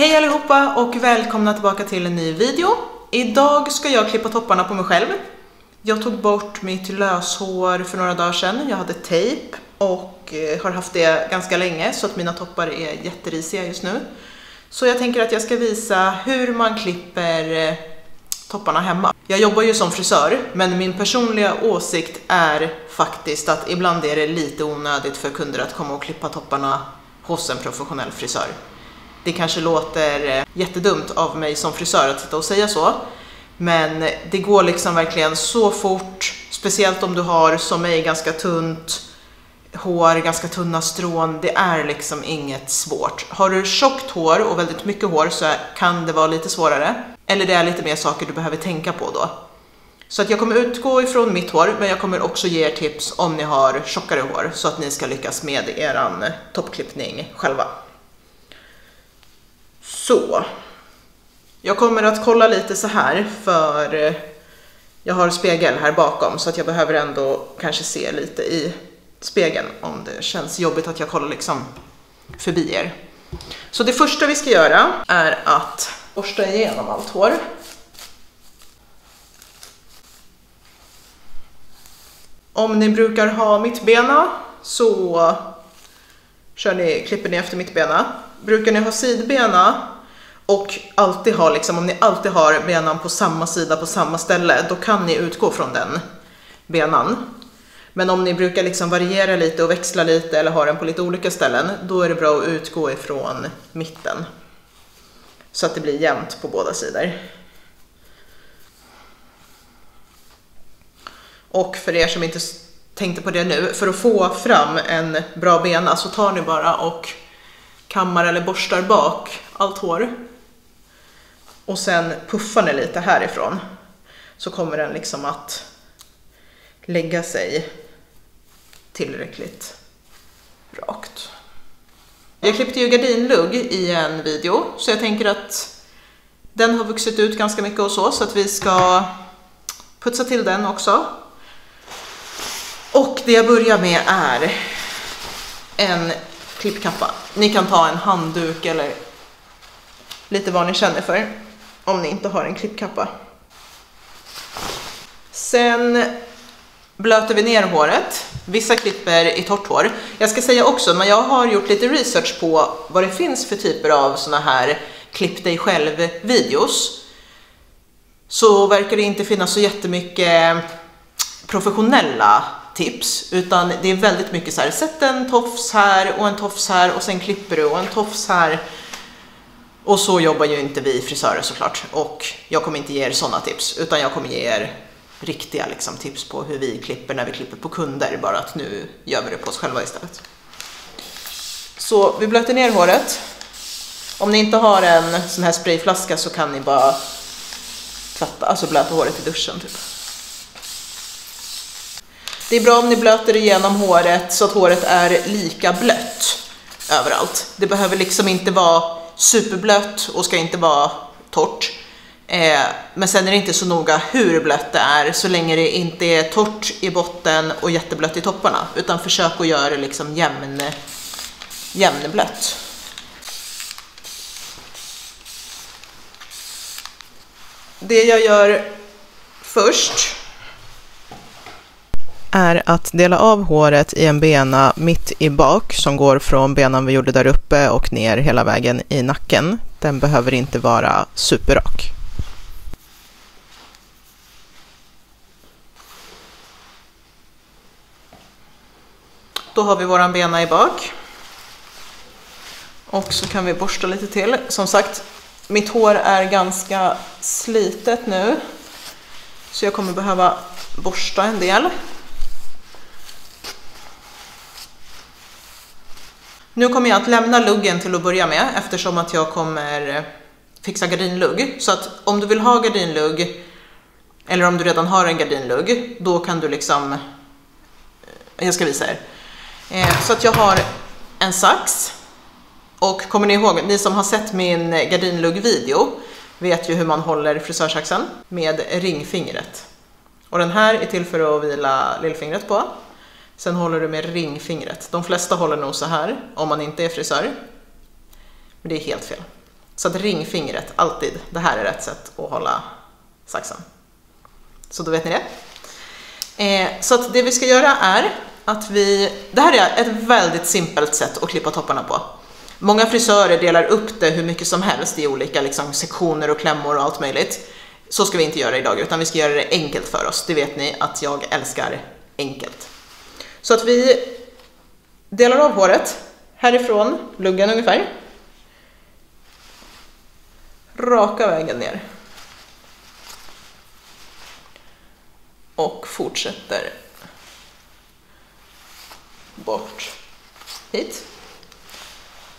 Hej allihopa och välkomna tillbaka till en ny video. Idag ska jag klippa topparna på mig själv. Jag tog bort mitt löshår för några dagar sedan. Jag hade tejp och eh, har haft det ganska länge så att mina toppar är jätterisiga just nu. Så jag tänker att jag ska visa hur man klipper eh, topparna hemma. Jag jobbar ju som frisör, men min personliga åsikt är faktiskt att ibland är det lite onödigt för kunder att komma och klippa topparna hos en professionell frisör. Det kanske låter eh, jättedumt av mig som frisör att sitta och säga så, men det går liksom verkligen så fort, speciellt om du har som mig ganska tunt hår, ganska tunna strån, det är liksom inget svårt. Har du tjockt hår och väldigt mycket hår så kan det vara lite svårare. Eller det är lite mer saker du behöver tänka på då. Så att jag kommer utgå ifrån mitt hår, men jag kommer också ge er tips om ni har tjockare hår så att ni ska lyckas med eran toppklippning själva. Så. Jag kommer att kolla lite så här för eh, jag har spegel här bakom så att jag behöver ändå kanske se lite i spegeln om det känns jobbigt att jag kollar liksom förbi er. Så det första vi ska göra är att borsta igenom allt hår. Om ni brukar ha mittbena så kör ni, klipper ni efter mittbena. Brukar ni ha sidbena och alltid ha, liksom, om ni alltid har benan på samma sida på samma ställe, då kan ni utgå från den benan. Men om ni brukar liksom variera lite och växla lite eller ha den på lite olika ställen, då är det bra att utgå ifrån mitten. Så att det blir jämnt på båda sidor. Och för er som inte tänkte på det nu, för att få fram en bra bena så tar ni bara och kammar eller borstar bak allt hår. Och sen puffar ni lite härifrån. Så kommer den liksom att lägga sig tillräckligt rakt. Jag klippte ju gardinlugg i en video så jag tänker att den har vuxit ut ganska mycket och så så att vi ska putsa till den också. Och det jag börjar med är en klippkappa. Ni kan ta en handduk eller lite vad ni känner för om ni inte har en klippkappa. Sen blöter vi ner håret. Vissa klipper i torrt hår. Jag ska säga också, när jag har gjort lite research på vad det finns för typer av såna här klipp dig själv-videos så verkar det inte finnas så jättemycket professionella tips utan det är väldigt mycket så här, sätt en tofs här och en tofs här och sen klipper du och en tofs här. Och så jobbar ju inte vi frisörer såklart och jag kommer inte ge er sådana tips utan jag kommer ge er riktiga liksom, tips på hur vi klipper när vi klipper på kunder, bara att nu gör vi det på oss själva istället. Så vi blöter ner håret. Om ni inte har en sån här sprayflaska så kan ni bara tvätta, alltså blöta håret i duschen typ. Det är bra om ni blöter igenom håret så att håret är lika blött överallt. Det behöver liksom inte vara superblött och ska inte vara torrt. Eh, men sen är det inte så noga hur blött det är så länge det inte är torrt i botten och jätteblött i topparna utan försök att göra det liksom jämn, jämnblött. Det jag gör först är att dela av håret i en bena mitt i bak som går från benan vi gjorde där uppe och ner hela vägen i nacken. Den behöver inte vara superrak. Då har vi våran bena i bak. Och så kan vi borsta lite till. Som sagt, mitt hår är ganska slitet nu. Så jag kommer behöva borsta en del. Nu kommer jag att lämna luggen till att börja med eftersom att jag kommer eh, fixa gardinlugg. Så att om du vill ha gardinlugg eller om du redan har en gardinlugg, då kan du liksom, eh, jag ska visa er. Eh, så att jag har en sax. Och kommer ni ihåg, ni som har sett min gardinlugg-video vet ju hur man håller frisörsaxen med ringfingret. Och den här är till för att vila lillfingret på. Sen håller du med ringfingret. De flesta håller nog så här om man inte är frisör. Men det är helt fel. Så att ringfingret alltid, det här är rätt sätt att hålla saxen. Så då vet ni det. Eh, så att det vi ska göra är att vi, det här är ett väldigt simpelt sätt att klippa topparna på. Många frisörer delar upp det hur mycket som helst i olika liksom, sektioner och klämmor och allt möjligt. Så ska vi inte göra idag, utan vi ska göra det enkelt för oss. Det vet ni att jag älskar enkelt. Så att vi delar av håret härifrån luggen ungefär. Raka vägen ner. Och fortsätter bort hit.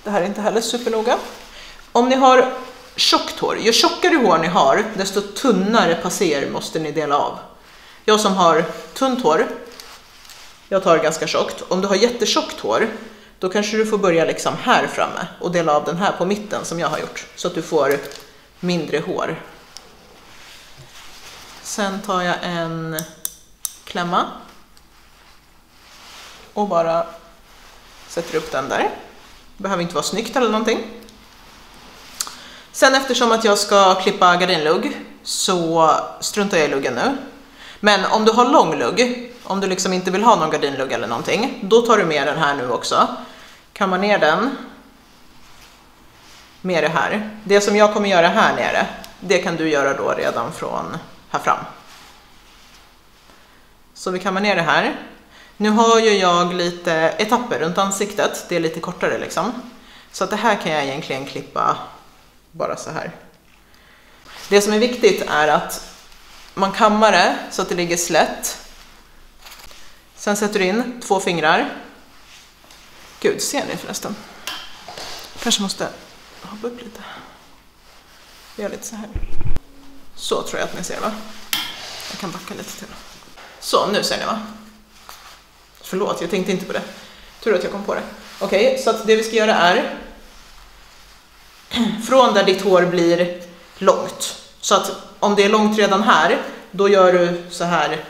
Det här är inte heller supernoga. Om ni har tjockt hår, ju tjockare hår ni har, desto tunnare passer måste ni dela av. Jag som har tunt hår, jag tar ganska tjockt. Om du har jättetjockt hår, då kanske du får börja liksom här framme och dela av den här på mitten som jag har gjort, så att du får mindre hår. Sen tar jag en klämma och bara sätter upp den där. Behöver inte vara snyggt eller någonting. Sen eftersom att jag ska klippa gardinlugg så struntar jag i luggen nu. Men om du har lång lugg, om du liksom inte vill ha någon gardinlugg eller någonting, då tar du med den här nu också. Kammar ner den med det här. Det som jag kommer göra här nere, det kan du göra då redan från här fram. Så vi kammar ner det här. Nu har ju jag lite etapper runt ansiktet, det är lite kortare liksom. Så att det här kan jag egentligen klippa bara så här. Det som är viktigt är att man kammar det så att det ligger slätt. Sen sätter du in två fingrar. Gud, ser ni förresten? Kanske måste hoppa upp lite. Gör lite så här. Så tror jag att ni ser va? Jag kan backa lite till. Så, nu ser ni va? Förlåt, jag tänkte inte på det. Tur att jag kom på det. Okej, okay, så att det vi ska göra är från där ditt hår blir långt. Så att om det är långt redan här, då gör du så här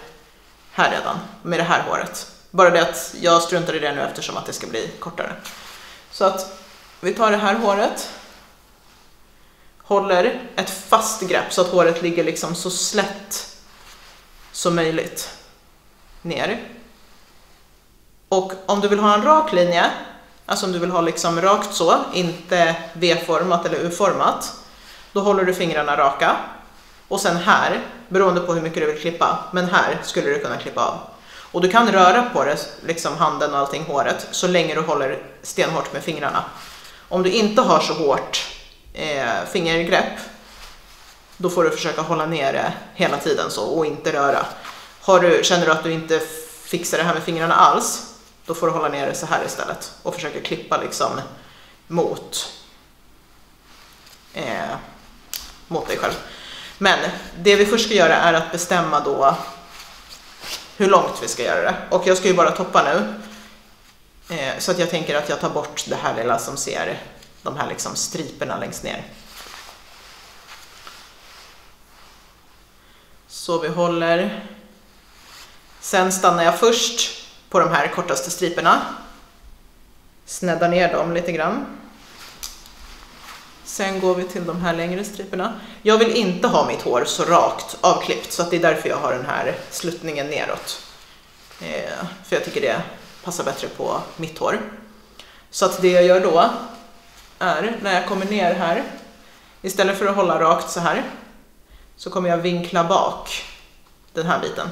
här redan med det här håret. Bara det att jag struntar i det nu eftersom att det ska bli kortare. Så att vi tar det här håret, håller ett fast grepp så att håret ligger liksom så slätt som möjligt ner. Och om du vill ha en rak linje, alltså om du vill ha liksom rakt så, inte V-format eller U-format, då håller du fingrarna raka. Och sen här, beroende på hur mycket du vill klippa, men här skulle du kunna klippa av. Och du kan röra på det, liksom handen och allting, håret, så länge du håller stenhårt med fingrarna. Om du inte har så hårt eh, fingergrepp, då får du försöka hålla ner det hela tiden så och inte röra. Har du, känner du att du inte fixar det här med fingrarna alls, då får du hålla ner det så här istället och försöka klippa liksom mot, eh, mot dig själv. Men det vi först ska göra är att bestämma då hur långt vi ska göra det. Och jag ska ju bara toppa nu. Eh, så att jag tänker att jag tar bort det här lilla som ser de här liksom striperna längst ner. Så vi håller. Sen stannar jag först på de här kortaste striperna. Snäddar ner dem lite grann. Sen går vi till de här längre striperna. Jag vill inte ha mitt hår så rakt avklippt så att det är därför jag har den här sluttningen neråt. Eh, för jag tycker det passar bättre på mitt hår. Så att det jag gör då är när jag kommer ner här, istället för att hålla rakt så här, så kommer jag vinkla bak den här biten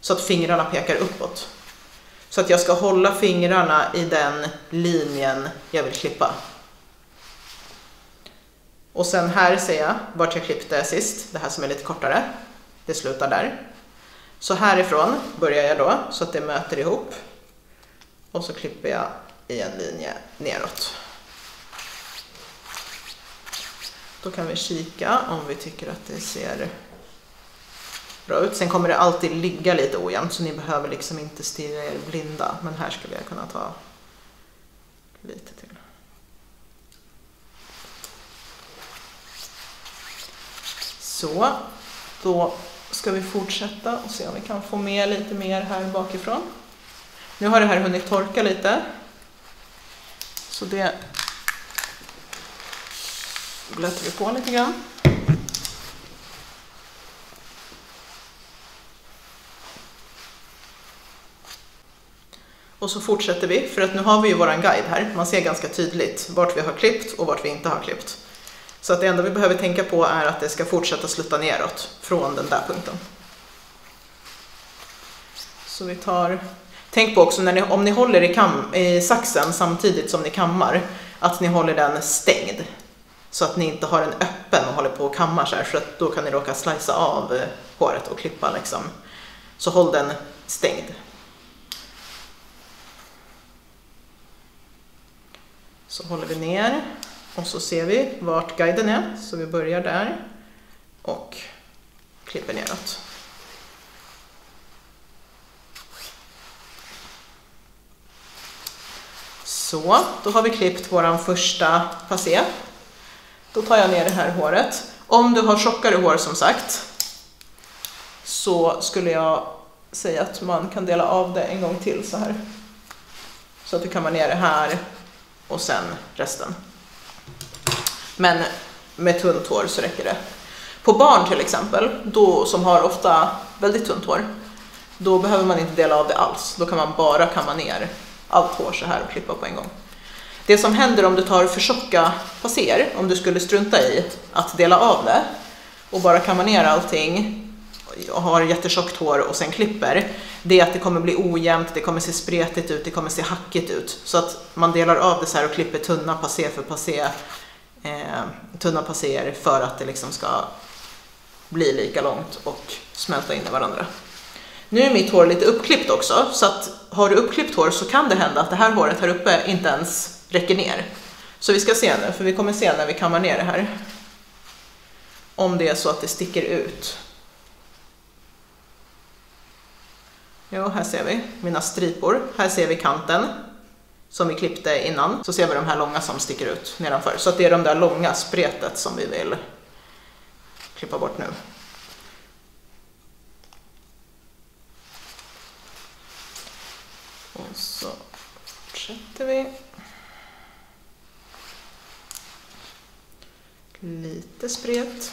så att fingrarna pekar uppåt. Så att jag ska hålla fingrarna i den linjen jag vill klippa. Och sen här ser jag vart jag klippte sist, det här som är lite kortare. Det slutar där. Så härifrån börjar jag då så att det möter ihop. Och så klipper jag i en linje neråt. Då kan vi kika om vi tycker att det ser bra ut. Sen kommer det alltid ligga lite ojämnt så ni behöver liksom inte stirra er blinda. Men här skulle jag kunna ta lite till. Så, då ska vi fortsätta och se om vi kan få med lite mer här bakifrån. Nu har det här hunnit torka lite. Så det blöter vi på lite grann. Och så fortsätter vi, för att nu har vi ju våran guide här. Man ser ganska tydligt vart vi har klippt och vart vi inte har klippt. Så att det enda vi behöver tänka på är att det ska fortsätta slutta neråt från den där punkten. Så vi tar... Tänk på också när ni, om ni håller i, kam, i saxen samtidigt som ni kammar, att ni håller den stängd. Så att ni inte har den öppen och håller på och kammar så här, för att då kan ni råka slicea av eh, håret och klippa liksom. Så håll den stängd. Så håller vi ner och så ser vi vart guiden är. Så vi börjar där och klipper neråt. Så, då har vi klippt vår första passé. Då tar jag ner det här håret. Om du har tjockare hår som sagt så skulle jag säga att man kan dela av det en gång till så här. Så att du kan vara nere här och sen resten. Men med tunt hår så räcker det. På barn till exempel, då, som har ofta väldigt tunt hår, då behöver man inte dela av det alls. Då kan man bara kamma ner allt hår så här och klippa på en gång. Det som händer om du tar för tjocka passer, om du skulle strunta i att dela av det och bara kamma ner allting och har jättetjockt hår och sen klipper, det är att det kommer bli ojämnt, det kommer se spretigt ut, det kommer se hackigt ut. Så att man delar av det så här och klipper tunna passé för passé, eh, tunna passéer för att det liksom ska bli lika långt och smälta in i varandra. Nu är mitt hår lite uppklippt också, så att har du uppklippt hår så kan det hända att det här håret här uppe inte ens räcker ner. Så vi ska se nu, för vi kommer se när vi kammar ner det här. Om det är så att det sticker ut. Jo, här ser vi mina stripor. Här ser vi kanten som vi klippte innan. Så ser vi de här långa som sticker ut nedanför. Så att det är de där långa spretet som vi vill klippa bort nu. Och så fortsätter vi. Lite spret.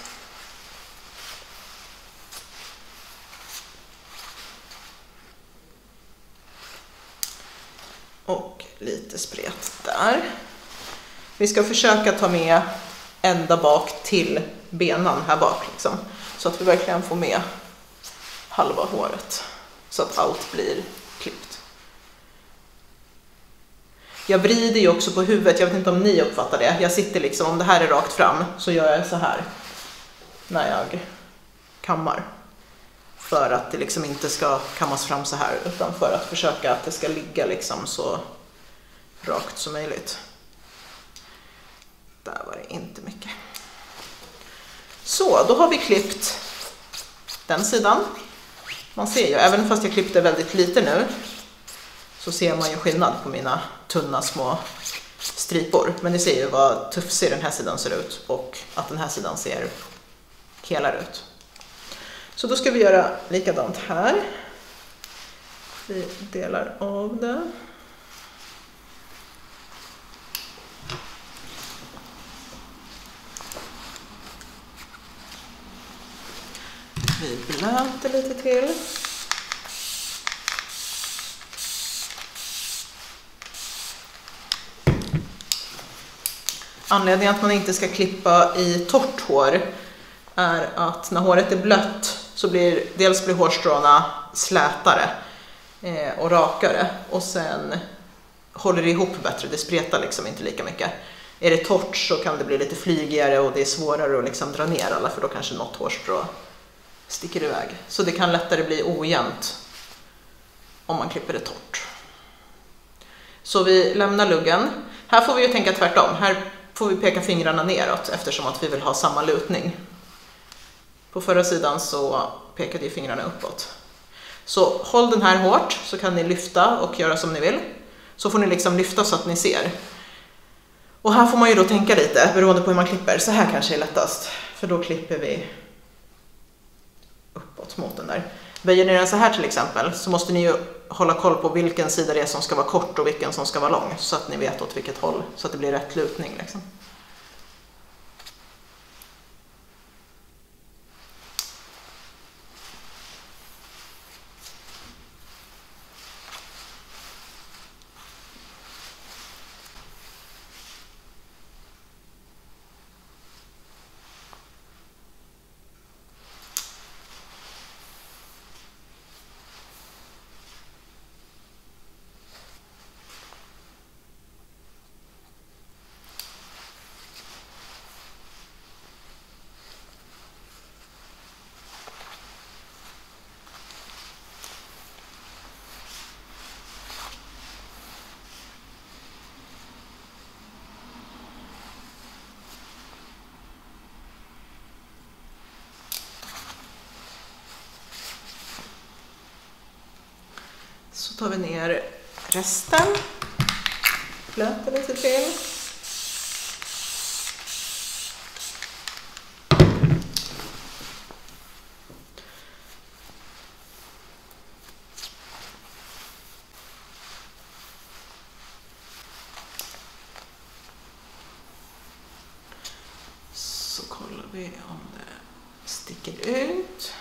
Och lite spret där. Vi ska försöka ta med ända bak till benan här bak liksom. Så att vi verkligen får med halva håret. Så att allt blir klippt. Jag vrider ju också på huvudet, jag vet inte om ni uppfattar det. Jag sitter liksom, om det här är rakt fram så gör jag så här när jag kammar. För att det liksom inte ska kammas fram så här utan för att försöka att det ska ligga liksom så rakt som möjligt. Där var det inte mycket. Så, då har vi klippt den sidan. Man ser ju, även fast jag klippte väldigt lite nu, så ser man ju skillnad på mina tunna små stripor. Men ni ser ju vad tufsig den här sidan ser ut och att den här sidan ser helare ut. Så då ska vi göra likadant här. Vi delar av det. Vi blöter lite till. Anledningen att man inte ska klippa i torrt hår är att när håret är blött så blir dels blir hårstråna slätare eh, och rakare och sen håller det ihop bättre, det spretar liksom inte lika mycket. Är det torrt så kan det bli lite flygigare och det är svårare att liksom dra ner alla för då kanske något hårstrå sticker iväg. Så det kan lättare bli ojämnt om man klipper det torrt. Så vi lämnar luggen. Här får vi ju tänka tvärtom. Här får vi peka fingrarna neråt eftersom att vi vill ha samma lutning. På förra sidan så pekade ju fingrarna uppåt. Så håll den här hårt så kan ni lyfta och göra som ni vill. Så får ni liksom lyfta så att ni ser. Och här får man ju då tänka lite beroende på hur man klipper. Så här kanske är lättast. För då klipper vi uppåt mot den där. Böjer ni den så här till exempel så måste ni ju hålla koll på vilken sida det är som ska vara kort och vilken som ska vara lång så att ni vet åt vilket håll så att det blir rätt lutning. Liksom. Så tar vi ner resten. Blöter lite till. Så kollar vi om det sticker ut.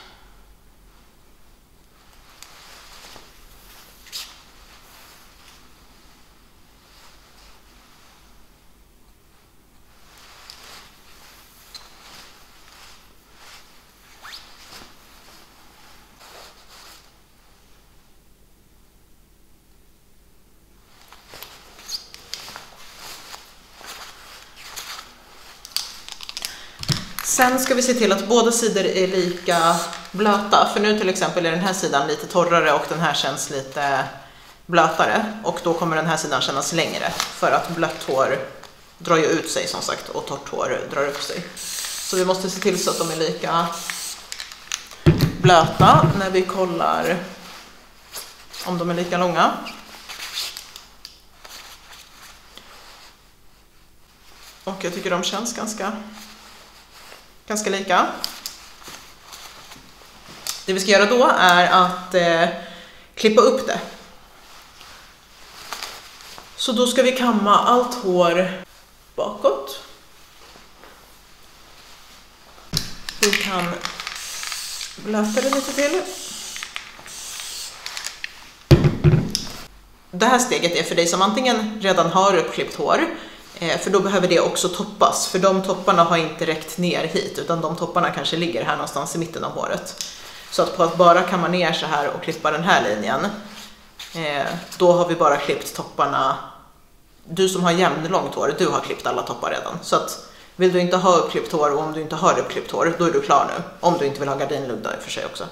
Sen ska vi se till att båda sidor är lika blöta. För nu till exempel är den här sidan lite torrare och den här känns lite blötare. Och då kommer den här sidan kännas längre. För att blött hår drar ju ut sig som sagt och torrt hår drar upp sig. Så vi måste se till så att de är lika blöta när vi kollar om de är lika långa. Och jag tycker de känns ganska ganska lika. Det vi ska göra då är att eh, klippa upp det. Så då ska vi kamma allt hår bakåt. Vi kan blöta det lite till. Det här steget är för dig som antingen redan har uppklippt hår Eh, för då behöver det också toppas, för de topparna har inte räckt ner hit utan de topparna kanske ligger här någonstans i mitten av håret. Så att på att bara kamma ner så här och klippa den här linjen, eh, då har vi bara klippt topparna. Du som har jämnlångt hår, du har klippt alla toppar redan. Så att vill du inte ha uppklippt hår och om du inte har uppklippt hår, då är du klar nu. Om du inte vill ha gardinlugg i och för sig också.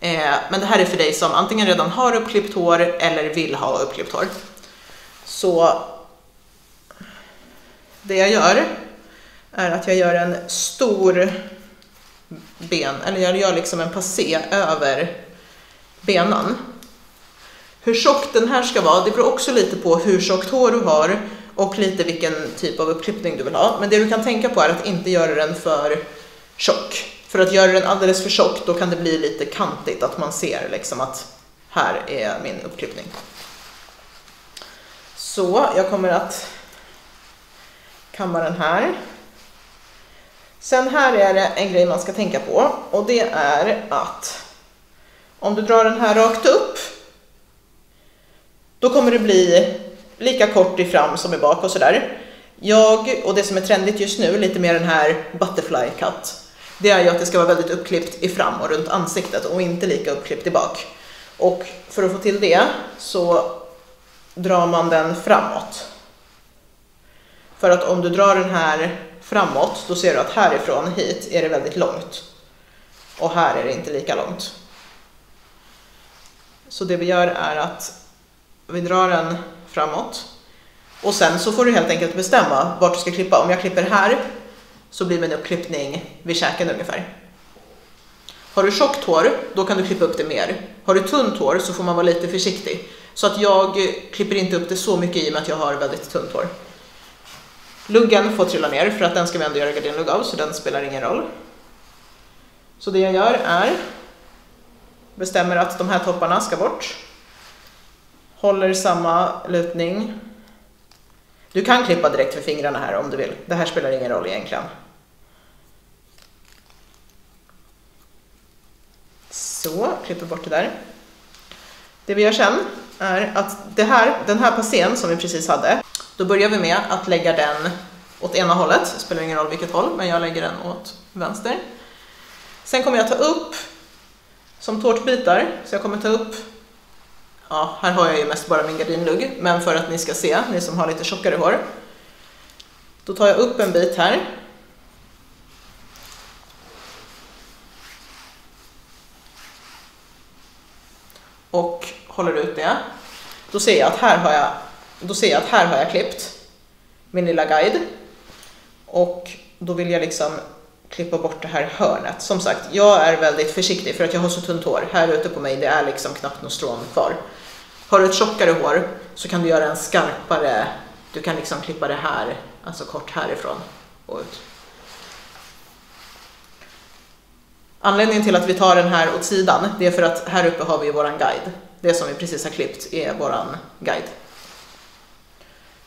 Eh, men det här är för dig som antingen redan har uppklippt hår eller vill ha uppklippt hår. Så det jag gör är att jag gör en stor ben, eller jag gör liksom en passé över benan. Hur tjock den här ska vara, det beror också lite på hur tjockt hår du har och lite vilken typ av uppklippning du vill ha. Men det du kan tänka på är att inte göra den för tjock. För att göra den alldeles för tjock, då kan det bli lite kantigt, att man ser liksom att här är min uppklippning. Så jag kommer att kammaren här. Sen här är det en grej man ska tänka på och det är att om du drar den här rakt upp då kommer det bli lika kort i fram som i bak och sådär. Jag, och det som är trendigt just nu, lite mer den här butterfly cut, det är ju att det ska vara väldigt uppklippt i fram och runt ansiktet och inte lika uppklippt i bak. Och för att få till det så drar man den framåt. För att om du drar den här framåt, då ser du att härifrån hit är det väldigt långt. Och här är det inte lika långt. Så det vi gör är att vi drar den framåt. Och sen så får du helt enkelt bestämma vart du ska klippa. Om jag klipper här så blir min uppklippning vid käken ungefär. Har du tjockt hår, då kan du klippa upp det mer. Har du tunt hår så får man vara lite försiktig. Så att jag klipper inte upp det så mycket i och med att jag har väldigt tunt hår. Luggen får trilla ner för att den ska vi ändå göra gardinlugg av så den spelar ingen roll. Så det jag gör är bestämmer att de här topparna ska bort. Håller samma lutning. Du kan klippa direkt för fingrarna här om du vill. Det här spelar ingen roll egentligen. Så, klipper bort det där. Det vi gör sen är att det här, den här passén som vi precis hade, då börjar vi med att lägga den åt ena hållet, det spelar ingen roll vilket håll, men jag lägger den åt vänster. Sen kommer jag ta upp som tårtbitar, så jag kommer ta upp, ja här har jag ju mest bara min gardinlugg, men för att ni ska se, ni som har lite tjockare hår, då tar jag upp en bit här. Och håller ut det. Då ser jag att här har jag då ser jag att här har jag klippt min lilla guide och då vill jag liksom klippa bort det här hörnet. Som sagt, jag är väldigt försiktig för att jag har så tunt hår. Här ute på mig, det är liksom knappt något strån kvar. Har du ett tjockare hår så kan du göra en skarpare, du kan liksom klippa det här, alltså kort härifrån och ut. Anledningen till att vi tar den här åt sidan, det är för att här uppe har vi våran guide. Det som vi precis har klippt är våran guide.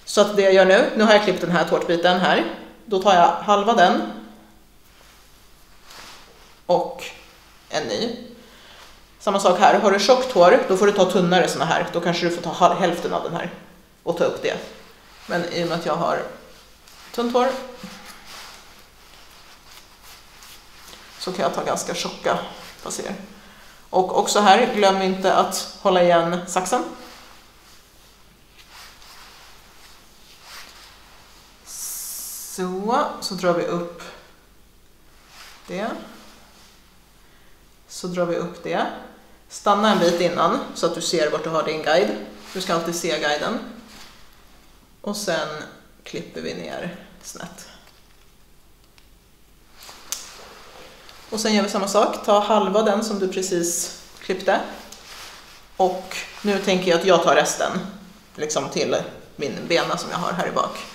Så att det jag gör nu, nu har jag klippt den här tårtbiten här. Då tar jag halva den och en ny. Samma sak här, har du tjockt hår då får du ta tunnare såna här. Då kanske du får ta hälften av den här och ta upp det. Men i och med att jag har tunt hår så kan jag ta ganska tjocka passer. Och också här, glöm inte att hålla igen saxen. Så, så drar vi upp det. Så drar vi upp det. Stanna en bit innan så att du ser vart du har din guide. Du ska alltid se guiden. Och sen klipper vi ner snett. Och sen gör vi samma sak, ta halva den som du precis klippte. Och nu tänker jag att jag tar resten, liksom till min bena som jag har här i bak.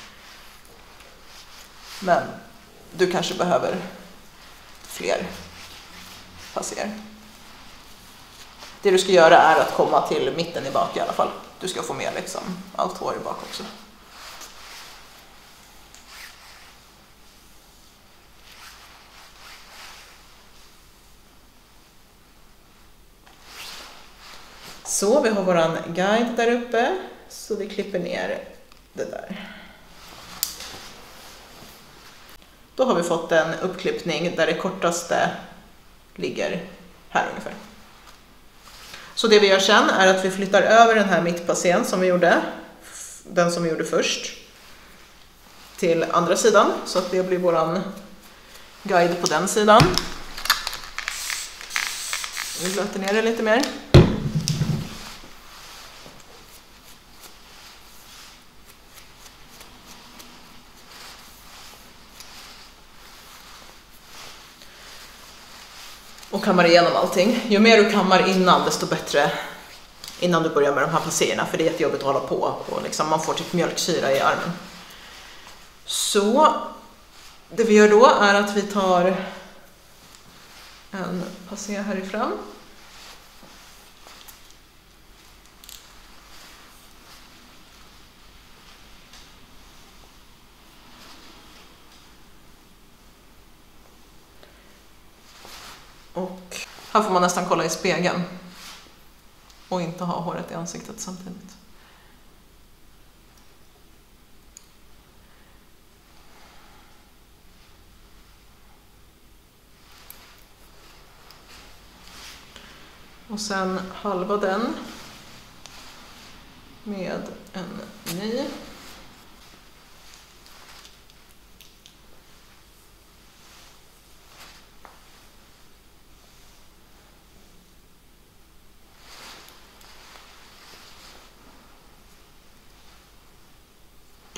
Men du kanske behöver fler passer. Det du ska göra är att komma till mitten i bak i alla fall. Du ska få med liksom allt hår i bak också. Så, vi har våran guide där uppe, så vi klipper ner det där. Då har vi fått en uppklippning där det kortaste ligger här ungefär. Så det vi gör sen är att vi flyttar över den här mittpatienten som vi gjorde, den som vi gjorde först, till andra sidan så att det blir våran guide på den sidan. Vi blöter ner det lite mer. Kammar igenom allting. Ju mer du kammar innan desto bättre innan du börjar med de här passerna för det är jättejobbigt att hålla på och liksom, man får typ mjölksyra i armen. Så det vi gör då är att vi tar en passé härifrån Och här får man nästan kolla i spegeln och inte ha håret i ansiktet samtidigt. Och sen halva den med en ny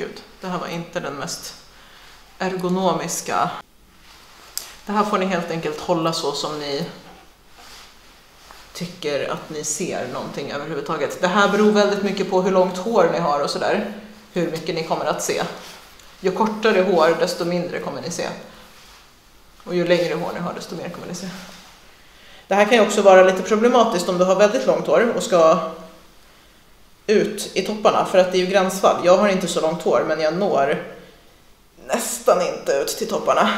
Gud, det här var inte den mest ergonomiska. Det här får ni helt enkelt hålla så som ni tycker att ni ser någonting överhuvudtaget. Det här beror väldigt mycket på hur långt hår ni har och sådär, hur mycket ni kommer att se. Ju kortare hår, desto mindre kommer ni se. Och ju längre hår ni har, desto mer kommer ni se. Det här kan ju också vara lite problematiskt om du har väldigt långt hår och ska ut i topparna för att det är ju gränsfall. Jag har inte så långt hår men jag når nästan inte ut till topparna.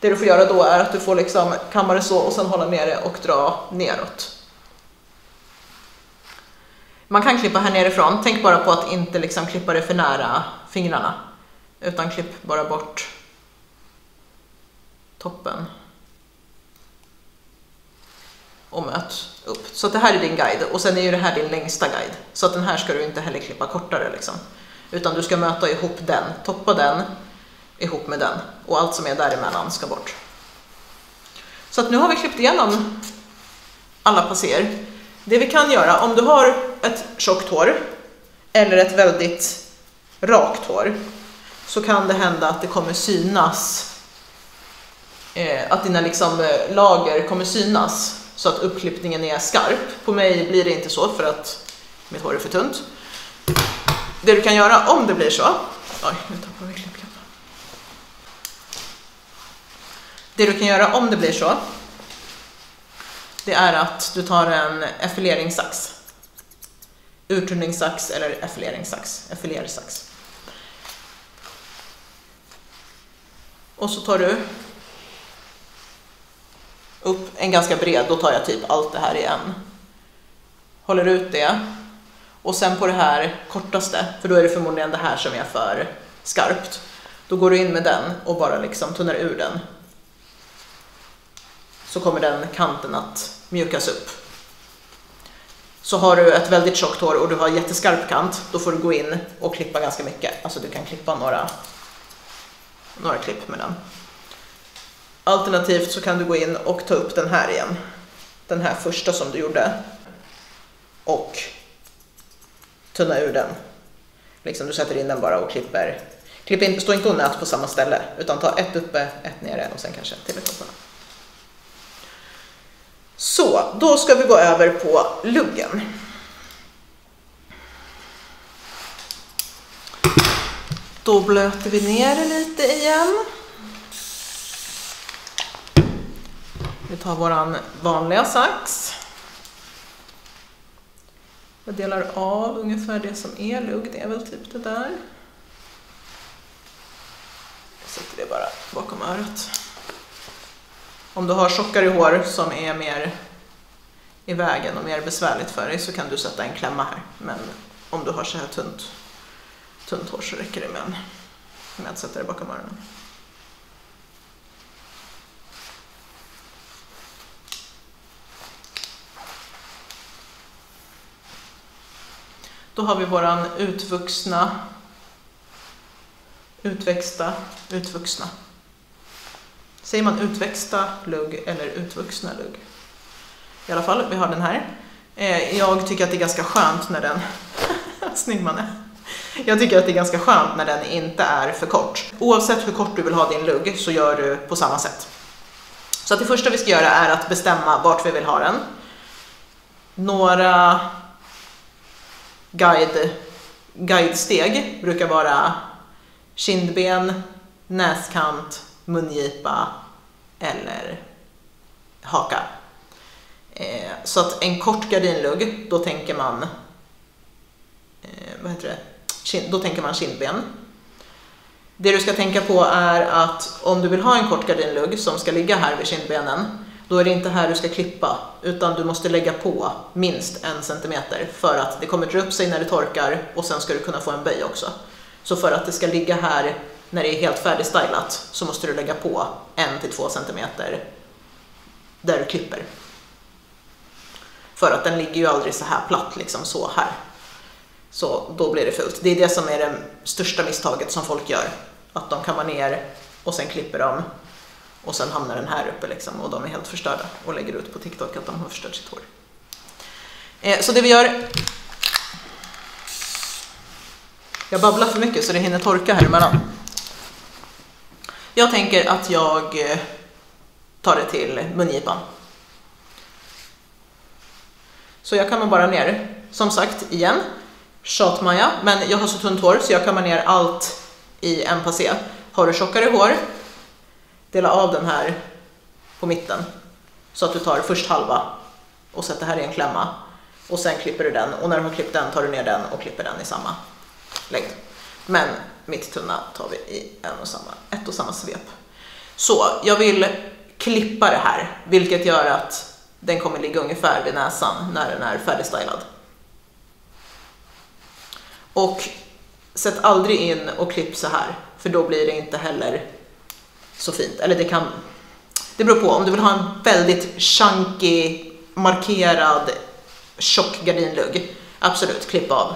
Det du får göra då är att du får liksom kamma det så och sen hålla ner det och dra neråt. Man kan klippa här nerifrån, tänk bara på att inte liksom klippa det för nära fingrarna utan klipp bara bort toppen och möt upp. Så det här är din guide och sen är ju det här din längsta guide. Så att den här ska du inte heller klippa kortare liksom. Utan du ska möta ihop den, toppa den ihop med den och allt som är däremellan ska bort. Så att nu har vi klippt igenom alla passer. Det vi kan göra, om du har ett tjockt hår eller ett väldigt rakt hår så kan det hända att det kommer synas, eh, att dina liksom, eh, lager kommer synas så att uppklippningen är skarp. På mig blir det inte så för att mitt hår är för tunt. Det du kan göra om det blir så, oj nu tappar vi klippkappan. Det du kan göra om det blir så, det är att du tar en effileringssax. Urtunningssax eller effileringssax, effilersax. Och så tar du upp en ganska bred, då tar jag typ allt det här igen. Håller ut det. Och sen på det här kortaste, för då är det förmodligen det här som är för skarpt. Då går du in med den och bara liksom tunnar ur den. Så kommer den kanten att mjukas upp. Så har du ett väldigt tjockt hår och du har jätteskarp kant, då får du gå in och klippa ganska mycket. Alltså du kan klippa några, några klipp med den. Alternativt så kan du gå in och ta upp den här igen. Den här första som du gjorde. Och tunna ur den. Liksom du sätter in den bara och klipper. Klipp in, stå inte och nät på samma ställe utan ta ett uppe, ett nere och sen kanske till i topparna. Så, då ska vi gå över på luggen. Då blöter vi ner det lite igen. Vi tar våran vanliga sax. Jag delar av ungefär det som är lugg, det är väl typ det där. Jag sätter det bara bakom örat. Om du har tjockare hår som är mer i vägen och mer besvärligt för dig så kan du sätta en klämma här. Men om du har så här tunt, tunt hår så räcker det med, en, med att sätta det bakom öronen. Då har vi våran utvuxna, utväxta, utvuxna. Säger man utväxta lugg eller utvuxna lugg? I alla fall, vi har den här. Eh, jag tycker att det är ganska skönt när den... Snygg man är. Jag tycker att det är ganska skönt när den inte är för kort. Oavsett hur kort du vill ha din lugg så gör du på samma sätt. Så att det första vi ska göra är att bestämma vart vi vill ha den. Några guide, guidesteg brukar vara kindben, näskant, mungipa eller haka. Eh, så att en kort gardinlugg, då tänker man eh, vad heter det? då tänker man kindben. Det du ska tänka på är att om du vill ha en kort gardinlugg som ska ligga här vid kindbenen, då är det inte här du ska klippa, utan du måste lägga på minst en centimeter för att det kommer dra upp sig när det torkar och sen ska du kunna få en böj också. Så för att det ska ligga här när det är helt färdigstylat så måste du lägga på en till två centimeter där du klipper. För att den ligger ju aldrig så här platt, liksom så här. Så då blir det fult. Det är det som är det största misstaget som folk gör. Att de kammar ner och sen klipper de och sen hamnar den här uppe liksom och de är helt förstörda och lägger ut på TikTok att de har förstört sitt hår. Eh, så det vi gör jag babblar för mycket så det hinner torka här emellan. Jag tänker att jag eh, tar det till mungipan. Så jag kammar bara ner, som sagt igen, tjatmaja, men jag har så tunt hår så jag kammar ner allt i en passé. Har du tjockare hår, dela av den här på mitten så att du tar först halva och sätter här i en klämma och sen klipper du den och när du har klippt den tar du ner den och klipper den i samma längd. Men mitt tunna tar vi i en och samma, ett och samma svep. Så jag vill klippa det här, vilket gör att den kommer ligga ungefär vid näsan när den är färdigstylad. Och sätt aldrig in och klipp så här, för då blir det inte heller så fint. Eller det kan, det beror på. Om du vill ha en väldigt chunky, markerad, tjock gardinlugg, absolut, klipp av.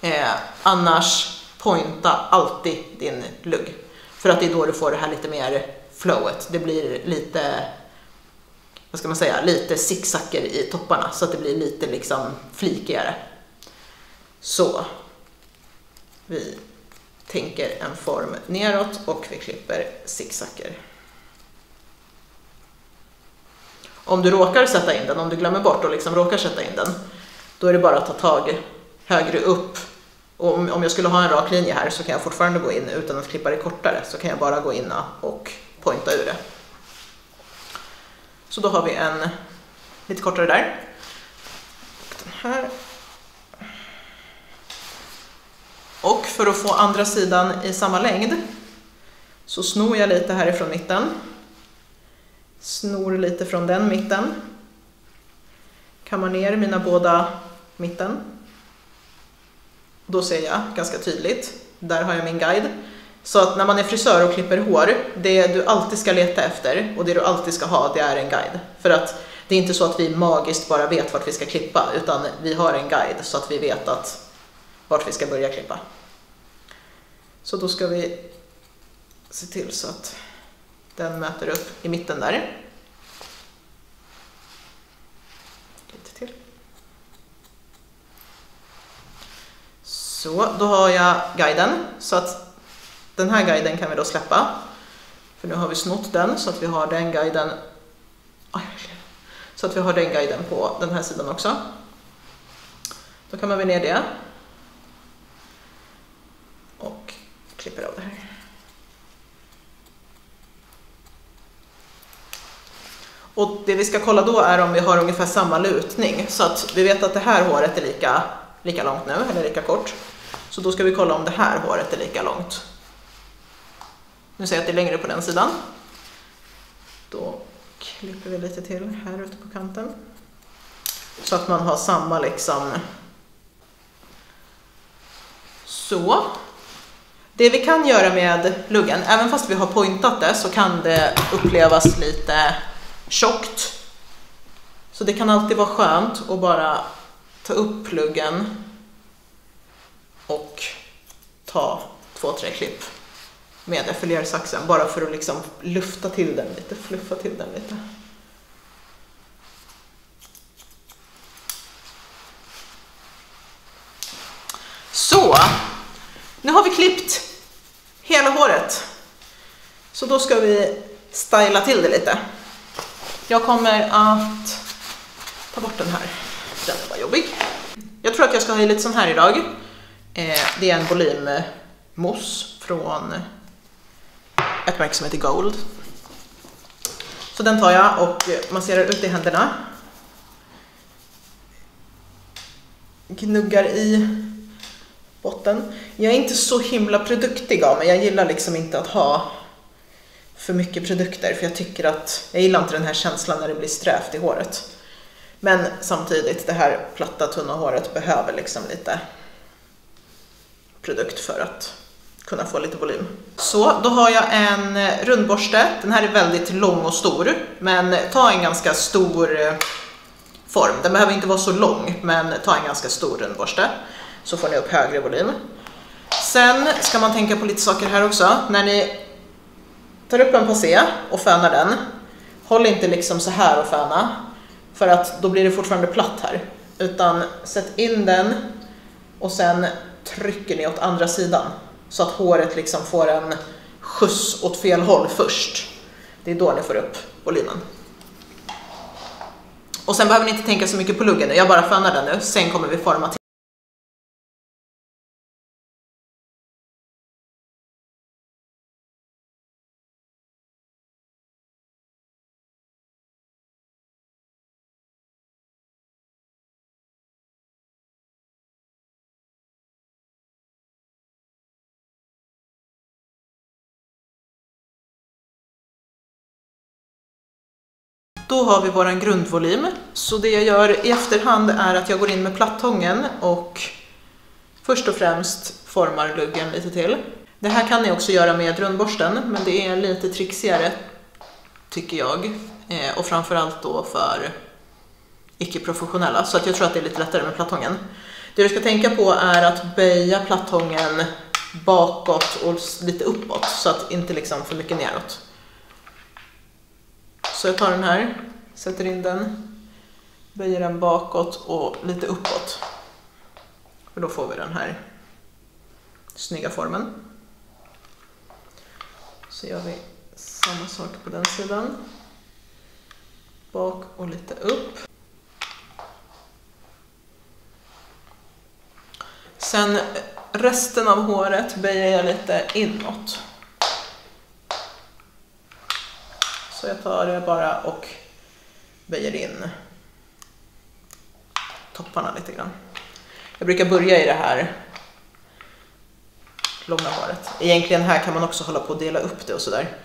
Eh, annars, pointa alltid din lugg. För att det är då du får det här lite mer flowet. Det blir lite, vad ska man säga, lite zigzagger i topparna så att det blir lite liksom flikigare. Så. Vi tänker en form neråt och vi klipper zigzagger. Om du råkar sätta in den, om du glömmer bort och liksom råkar sätta in den, Då är det bara att ta tag högre upp. Och om, om jag skulle ha en rak linje här så kan jag fortfarande gå in utan att klippa det kortare. Så kan jag bara gå in och pointa ur det. Så då har vi en lite kortare där. Och den här. Och för att få andra sidan i samma längd så snor jag lite härifrån mitten. Snor lite från den mitten. Kammar ner mina båda mitten. Då ser jag ganska tydligt. Där har jag min guide. Så att när man är frisör och klipper hår, det du alltid ska leta efter och det du alltid ska ha, det är en guide. För att det är inte så att vi magiskt bara vet vart vi ska klippa, utan vi har en guide så att vi vet att vart vi ska börja klippa. Så då ska vi se till så att den möter upp i mitten där. Lite till. Så, då har jag guiden. Så att den här guiden kan vi då släppa. För nu har vi snott den så att vi har den guiden så att vi har den guiden på den här sidan också. Då kammar vi ner det. Och klipper av det här. Och det vi ska kolla då är om vi har ungefär samma lutning. Så att vi vet att det här håret är lika, lika långt nu, eller lika kort. Så då ska vi kolla om det här håret är lika långt. Nu ser jag att det är längre på den sidan. Då klipper vi lite till här ute på kanten. Så att man har samma liksom. Så. Det vi kan göra med luggen, även fast vi har pointat det så kan det upplevas lite tjockt. Så det kan alltid vara skönt att bara ta upp pluggen och ta två, tre klipp med defilersaxen bara för att liksom lufta till den lite, fluffa till den lite. Så, nu har vi klippt hela håret. Så då ska vi styla till det lite. Jag kommer att ta bort den här, den var jobbig. Jag tror att jag ska ha i lite sån här idag. Eh, det är en volymmousse från ett märke som heter Gold. Så den tar jag och masserar ut i händerna. Gnuggar i botten. Jag är inte så himla produktig av mig. Jag gillar liksom inte att ha för mycket produkter för jag tycker att jag gillar inte den här känslan när det blir strävt i håret. Men samtidigt, det här platta tunna håret behöver liksom lite produkt för att kunna få lite volym. Så, då har jag en rundborste. Den här är väldigt lång och stor, men ta en ganska stor eh, form. Den behöver inte vara så lång, men ta en ganska stor rundborste så får ni upp högre volym. Sen ska man tänka på lite saker här också. När ni tar upp en passé och fönar den, håll inte liksom så här och föna, för att då blir det fortfarande platt här. Utan sätt in den och sen trycker ni åt andra sidan så att håret liksom får en skjuts åt fel håll först. Det är då ni får upp volymen. Och sen behöver ni inte tänka så mycket på luggen nu, jag bara fönar den nu, sen kommer vi forma till. Då har vi våran grundvolym. Så det jag gör i efterhand är att jag går in med plattången och först och främst formar luggen lite till. Det här kan ni också göra med rundborsten, men det är lite trixigare tycker jag. Eh, och framförallt då för icke-professionella, så att jag tror att det är lite lättare med plattången. Det du ska tänka på är att böja plattången bakåt och lite uppåt, så att inte liksom för mycket neråt. Så jag tar den här, sätter in den, böjer den bakåt och lite uppåt. För då får vi den här snygga formen. Så gör vi samma sak på den sidan. Bak och lite upp. Sen resten av håret böjer jag lite inåt. Så jag tar det bara och böjer in topparna lite grann. Jag brukar börja i det här långa håret. Egentligen här kan man också hålla på och dela upp det och sådär.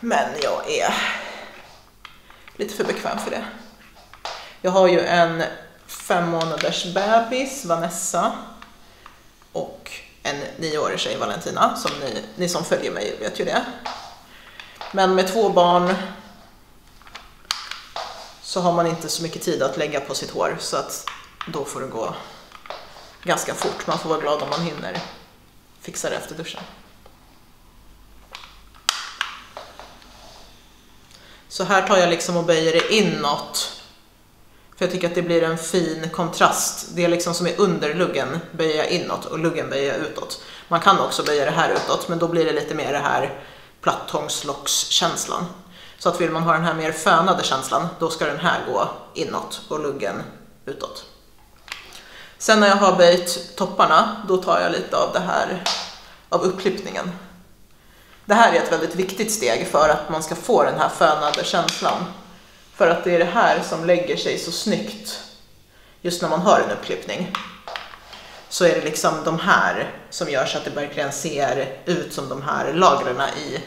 Men jag är lite för bekväm för det. Jag har ju en fem månaders bebis, Vanessa, och en nioårig tjej, Valentina, som ni, ni som följer mig vet ju det. Men med två barn så har man inte så mycket tid att lägga på sitt hår så att då får det gå ganska fort. Man får vara glad om man hinner fixa det efter duschen. Så här tar jag liksom och böjer det inåt. För jag tycker att det blir en fin kontrast. Det är liksom som är under luggen böjer jag inåt och luggen böjer jag utåt. Man kan också böja det här utåt men då blir det lite mer det här plattångslockskänslan. Så att vill man ha den här mer fönade känslan, då ska den här gå inåt och luggen utåt. Sen när jag har böjt topparna, då tar jag lite av det här, av uppklippningen. Det här är ett väldigt viktigt steg för att man ska få den här fönade känslan. För att det är det här som lägger sig så snyggt just när man har en uppklippning. Så är det liksom de här som gör så att det verkligen ser ut som de här lagren i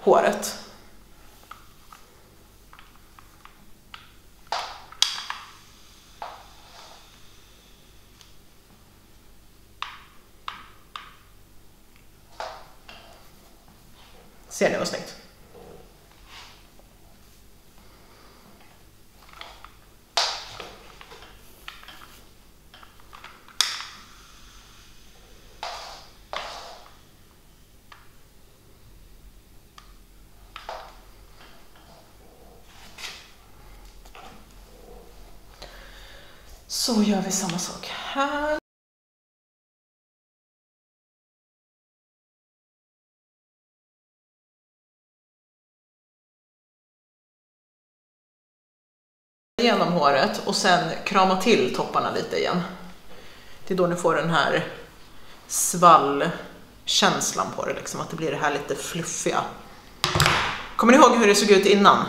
håret. Ser ni vad snyggt? Så gör vi samma sak här. genom håret och sen krama till topparna lite igen. Det är då ni får den här svallkänslan på det, liksom, att det blir det här lite fluffiga. Kommer ni ihåg hur det såg ut innan?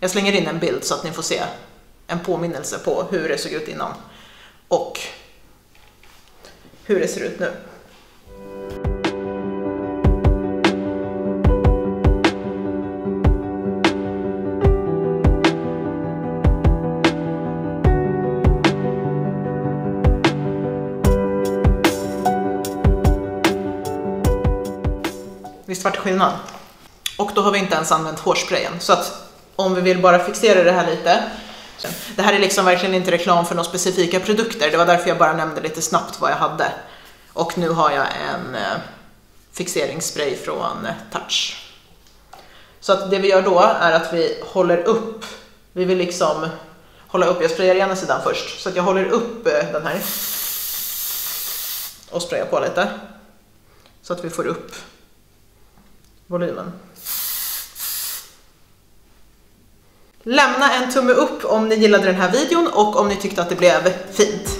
Jag slänger in en bild så att ni får se en påminnelse på hur det såg ut innan och hur det ser ut nu. Visst vart det skillnad? Och då har vi inte ens använt hårsprayen. Så att om vi vill bara fixera det här lite. Det här är liksom verkligen inte reklam för några specifika produkter. Det var därför jag bara nämnde lite snabbt vad jag hade. Och nu har jag en eh, fixeringsspray från eh, Touch. Så att det vi gör då är att vi håller upp. Vi vill liksom hålla upp. Jag sprayar ena sidan först. Så att jag håller upp eh, den här. Och sprayar på lite. Så att vi får upp volymen. Lämna en tumme upp om ni gillade den här videon och om ni tyckte att det blev fint.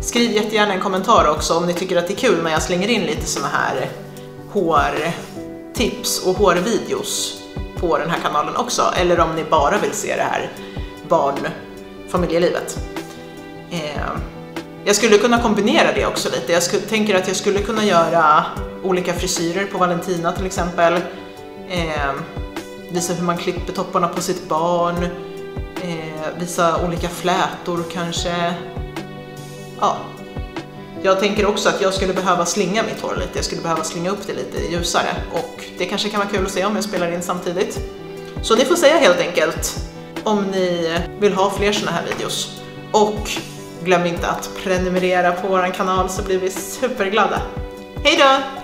Skriv jättegärna en kommentar också om ni tycker att det är kul när jag slänger in lite såna här hårtips och hårvideos på den här kanalen också. Eller om ni bara vill se det här barnfamiljelivet. Eh, jag skulle kunna kombinera det också lite. Jag skulle, tänker att jag skulle kunna göra olika frisyrer på Valentina till exempel. Eh, visa hur man klipper topparna på sitt barn. Eh, visa olika flätor kanske. Ja. Jag tänker också att jag skulle behöva slinga mitt hår lite. Jag skulle behöva slinga upp det lite ljusare och det kanske kan vara kul att se om jag spelar in samtidigt. Så ni får säga helt enkelt om ni vill ha fler såna här videos. Och glöm inte att prenumerera på vår kanal så blir vi superglada. Hej då!